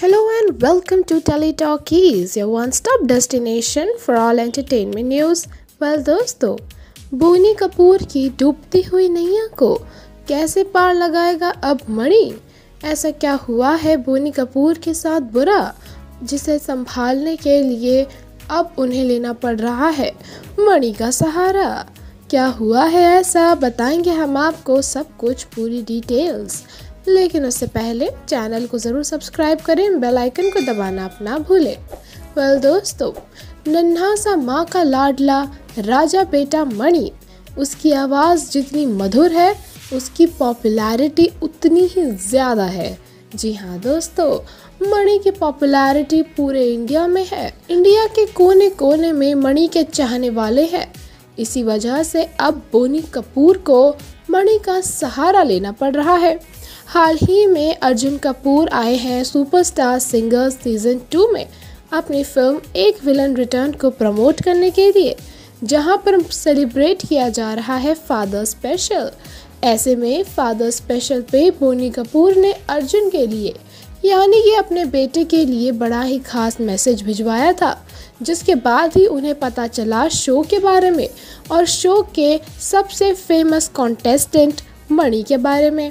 Hello and welcome to Teletalkies, your one-stop destination for all entertainment news. Well दोस्तों बोनी कपूर की डूबती हुई नैया को कैसे पार लगाएगा अब मणि? ऐसा क्या हुआ है बोनी कपूर के साथ बुरा जिसे संभालने के लिए अब उन्हें लेना पड़ रहा है मणि का सहारा? क्या हुआ है ऐसा? बताएँगे हम आपको सब कुछ पूरी डिटेल्स लेकिन उससे पहले चैनल को ज़रूर सब्सक्राइब करें, बेल आइकन को दबाना अपना भूलें। वेल दोस्तों नन्हा सा माँ का लाडला, राजा बेटा मणि, उसकी आवाज़ जितनी मधुर है, उसकी पॉपुलैरिटी उतनी ही ज़्यादा है। जी हाँ दोस्तों, मणि की पॉपुलैरिटी पूरे इंडिया में है। इंडिया के कोने कोने में मणि के चाहने वाले हैं। इसी वजह से अब बोनी कपूर को मणि का सहारा लेना पड़ रहा है। हाल ही में अर्जुन कपूर आए हैं सुपरस्टार सिंगर सीज़न टू में। अपनी फ़िल्म एक विलन रिटर्न को प्रमोट करने के लिए, जहाँ पर सेलिब्रेट किया जा रहा है फादर स्पेशल। ऐसे में फादर स्पेशल पे बोनी कपूर ने अर्जुन के लिए, यानी कि अपने बेटे के लिए बड़ा ही खास मैसेज भिजवाया था, जिसके बाद ही उन्हें पता चला शो के बारे में और शो के सबसे फ़ेमस कॉन्टेस्टेंट मणि के बारे में।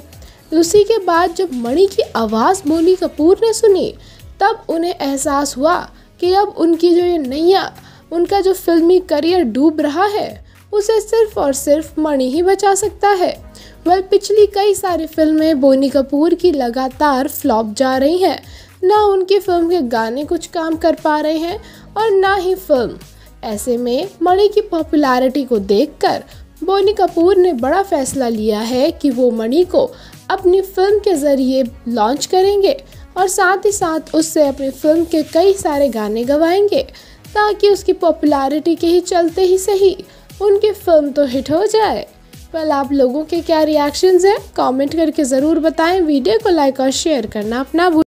उसी के बाद जब मणि की आवाज़ बोनी कपूर ने सुनी, तब उन्हें एहसास हुआ कि अब उनकी जो ये नैया, उनका जो फिल्मी करियर डूब रहा है, उसे सिर्फ़ और सिर्फ़ मणि ही बचा सकता है। वह पिछली कई सारी फ़िल्में बोनी कपूर की लगातार फ्लॉप जा रही हैं। ना उनकी फ़िल्म के गाने कुछ काम कर पा रहे हैं और ना ही फ़िल्म। ऐसे में मणि की पॉपुलैरिटी को देखकर बोनी कपूर ने बड़ा फैसला लिया है कि वो मणि को अपनी फ़िल्म के ज़रिए लॉन्च करेंगे और साथ ही साथ उससे अपनी फ़िल्म के कई सारे गाने गवाएँगे, ताकि उसकी पॉपुलैरिटी के ही चलते ही सही उनकी फ़िल्म तो हिट हो जाए। वेल आप लोगों के क्या रिएक्शंस हैं? कमेंट करके ज़रूर बताएँ। वीडियो को लाइक और शेयर करना अपना